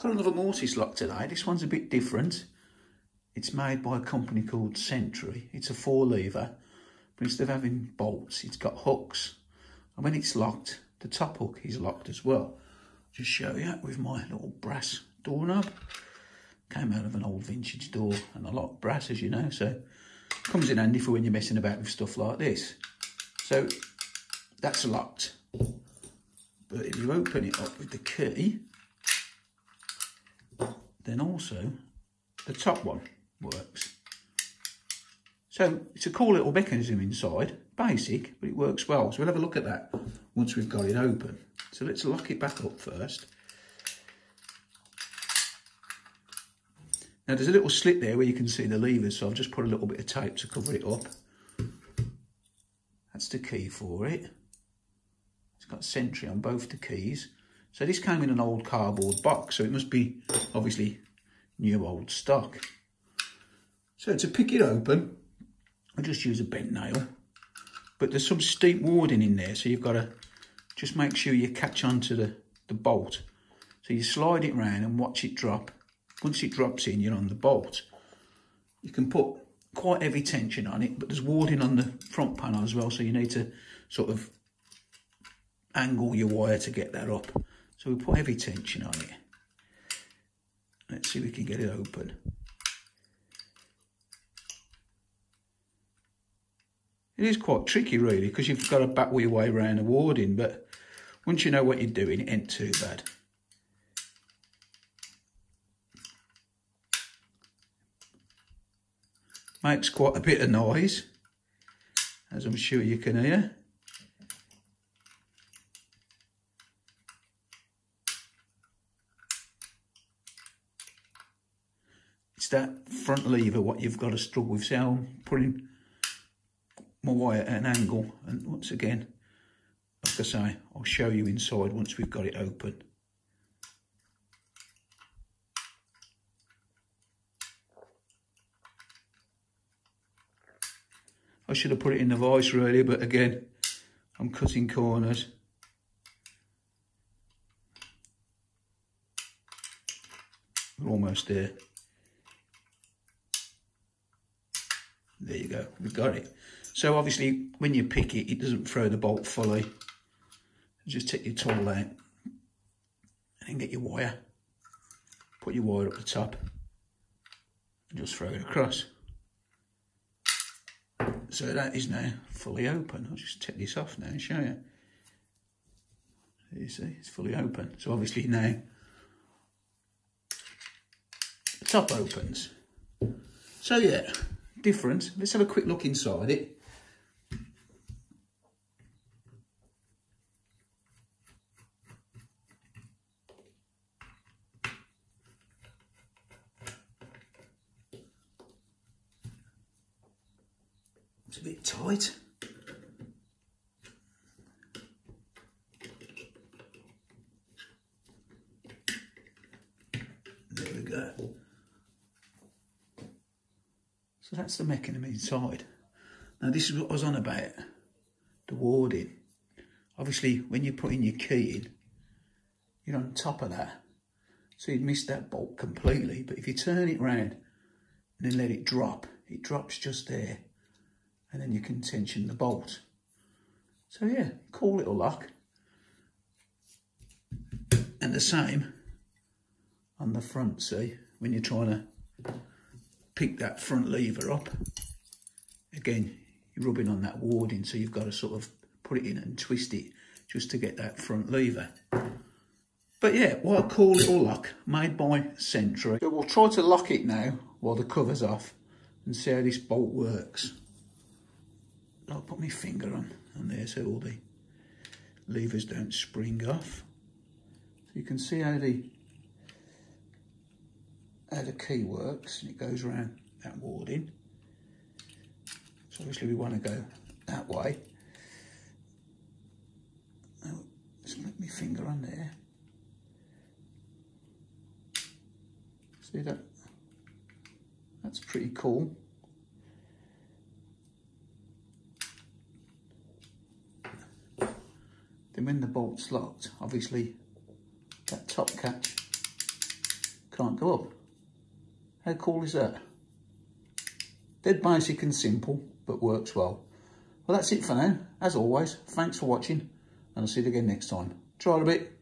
Got another mortise lock today. This one's a bit different. It's made by a company called Century. It's a four lever, but instead of having bolts, it's got hooks. And when it's locked, the top hook is locked as well. Just show you with my little brass doorknob. Came out of an old vintage door and I like brass as you know, so comes in handy for when you're messing about with stuff like this. So that's locked. But if you open it up with the key, then also the top one works. So it's a cool little mechanism inside, basic, but it works well. So we'll have a look at that once we've got it open. So let's lock it back up first. Now there's a little slit there where you can see the levers, so I've just put a little bit of tape to cover it up. That's the key for it. It's got Century on both the keys. So this came in an old cardboard box, so it must be obviously new old stock. So to pick it open, I just use a bent nail. But there's some steep warding in there, so you've got to just make sure you catch onto the, the bolt. So you slide it round and watch it drop. Once it drops in, you're on the bolt. You can put quite heavy tension on it, but there's warding on the front panel as well, so you need to sort of angle your wire to get that up. So we put heavy tension on it. Let's see if we can get it open. It is quite tricky really because you've got to battle your way around the warding but once you know what you're doing it ain't too bad. Makes quite a bit of noise as I'm sure you can hear. It's that front lever what you've got to struggle with. See how I'm putting my wire at an angle. And once again, like I say, I'll show you inside once we've got it open. I should have put it in the vice really, but again, I'm cutting corners. We're almost there. There you go, we've got it. So obviously when you pick it, it doesn't throw the bolt fully. Just take your tool out and get your wire. Put your wire up the top and just throw it across. So that is now fully open. I'll just take this off now and show you. You see, it's fully open. So obviously now the top opens. So yeah, different. Let's have a quick look inside it. It's a bit tight. There we go. That's the mechanism inside. Now this is what I was on about, the warding. Obviously when you're putting your key in, you're on top of that. So you'd miss that bolt completely. But if you turn it round and then let it drop, it drops just there. And then you can tension the bolt. So yeah, cool little lock. And the same on the front, see, when you're trying to pick that front lever up. Again, you're rubbing on that warding, so you've got to sort of put it in and twist it just to get that front lever. But yeah, what a cool little lock made by Century. So we'll try to lock it now while the cover's off and see how this bolt works. I'll put my finger on, on there so all the levers don't spring off. So you can see how the how the key works and it goes around that warding. So obviously we want to go that way. Now, just put my finger on there. See that? That's pretty cool. Then when the bolt's locked, obviously that top catch can't go up. How cool is that? Dead basic and simple, but works well. Well, that's it for now. As always, thanks for watching, and I'll see you again next time. Try it a bit.